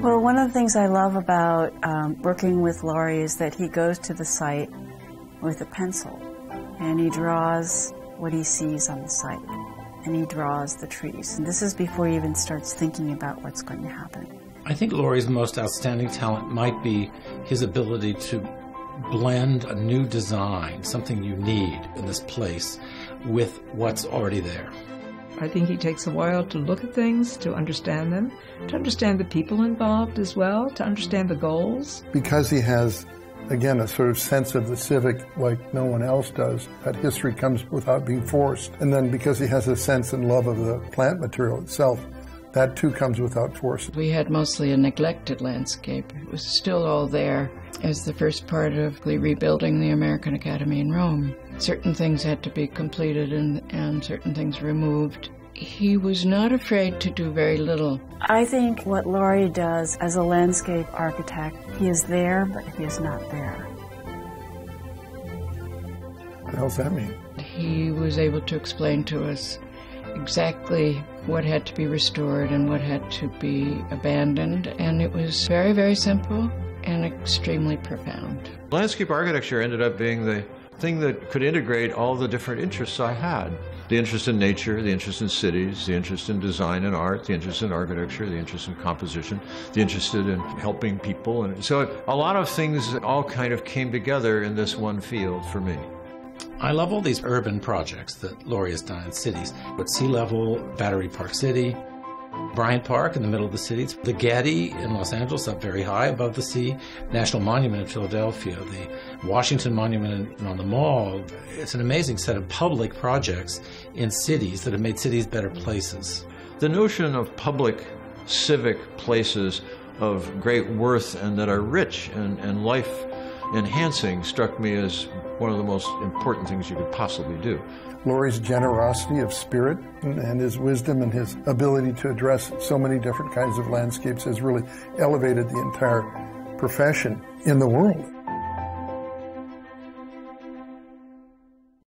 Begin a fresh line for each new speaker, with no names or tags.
Well, one of the things I love about um, working with Laurie is that he goes to the site with a pencil and he draws what he sees on the site and he draws the trees. And this is before he even starts thinking about what's going to happen.
I think Laurie's most outstanding talent might be his ability to blend a new design, something you need in this place, with what's already there.
I think he takes a while to look at things, to understand them, to understand the people involved as well, to understand the goals.
Because he has, again, a sort of sense of the civic like no one else does, that history comes without being forced. And then because he has a sense and love of the plant material itself, that too comes without force.
We had mostly a neglected landscape. It was still all there as the first part of rebuilding the American Academy in Rome. Certain things had to be completed and, and certain things removed. He was not afraid to do very little.
I think what Laurie does as a landscape architect, he is there, but he is not there.
What does that mean?
He was able to explain to us exactly what had to be restored and what had to be abandoned, and it was very, very simple and extremely profound.
Landscape architecture ended up being the thing that could integrate all the different interests I had. The interest in nature, the interest in cities, the interest in design and art, the interest in architecture, the interest in composition, the interest in helping people. And so a lot of things all kind of came together in this one field for me.
I love all these urban projects that Laurie has done in cities. At sea level, Battery Park City, Bryant Park in the middle of the city, It's the Getty in Los Angeles up very high above the sea, National Monument in Philadelphia, the Washington Monument on the Mall. It's an amazing set of public projects in cities that have made cities better places.
The notion of public civic places of great worth and that are rich and, and life enhancing struck me as one of the most important things you could possibly do.
Laurie's generosity of spirit and his wisdom and his ability to address so many different kinds of landscapes has really elevated the entire profession in the world.